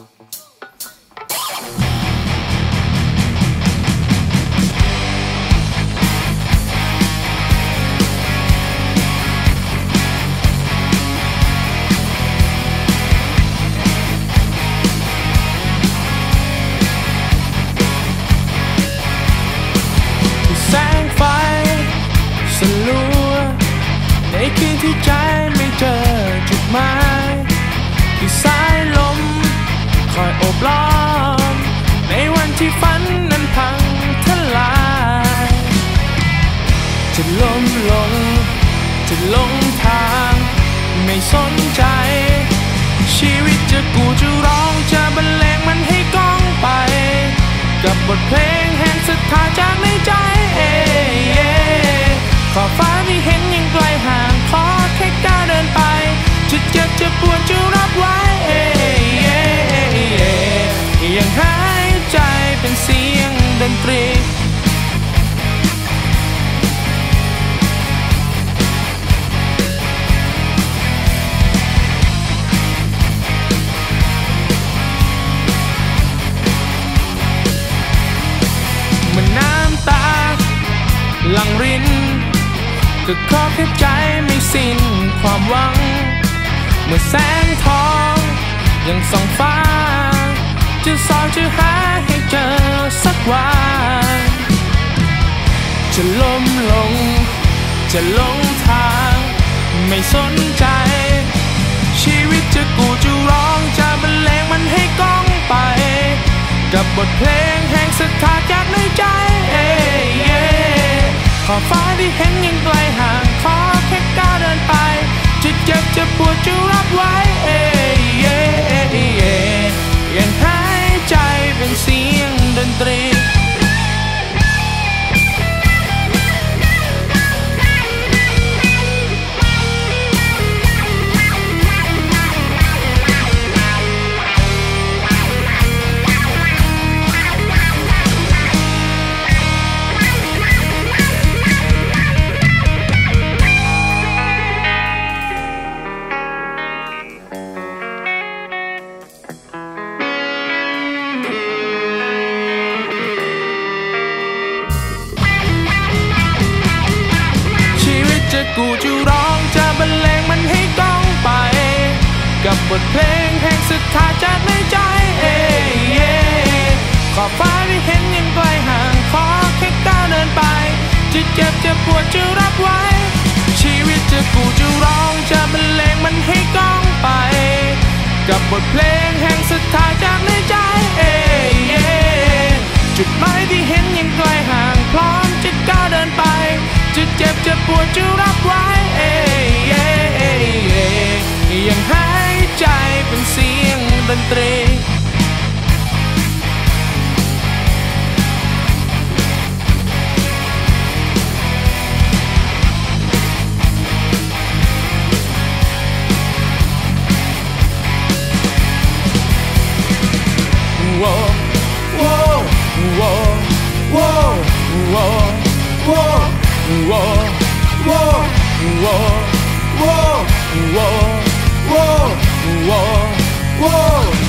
sáng phai sần lúa để khi thấy trái mình chờ chụp mai อยโอบล้อม ในวันที่ฝันนั้นพังทลาย จะล้มลง จะลงทาง ไม่สนใจ ชีวิตจะกูจะร้อายใจเป็นเสียงดนตรีเมื่อน้ำตาหลังรินก็ขอแค่ใจไม่สิ้นความหวัง เมื่อแสงทองยังส่องฟ้า จะสอนจะหาให้เจอสักวันจะล้มลง จะลงทาง ไม่สนใจ ชีวิตจะกูจะร้องจะบรรเลงมันให้ก้องไป กับบทเพลงแห่งศรัทธาจากในใจ เอ้เยขอฟ้าที่เห็นยังไกลห่าง กูจะร้องจะบรรเลงมันให้ก้องไป กับบทเพลงแห่งศรัทธาจากในใจเอ้เย่ขอบฟ้าที่เห็นยังไกลห่างขอแค่ก้าวเดินไป จะเจ็บจะปวดจะรับไว้ ชีวิตจะกูจะร้องจะบรรเลงมันให้ก้องไป กับบทเพลงแห่งศรัทธาจากในใจเอ้ยจุดหมายที่เห็นยังไกลห่างพร้อมจะก้าวเดินไป จะเจ็บจะปวดจะรับ 我我我我我我我我我。